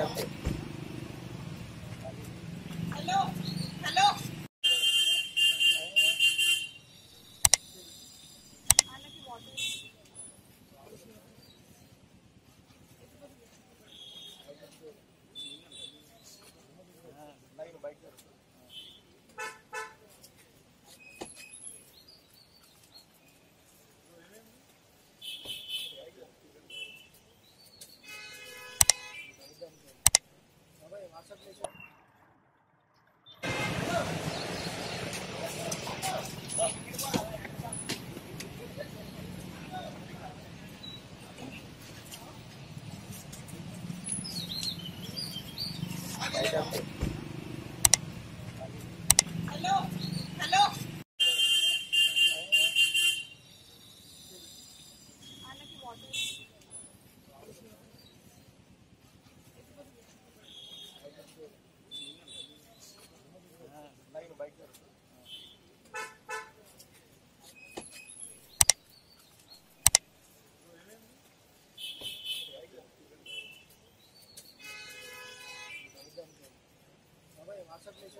hello 才叫美。सब ले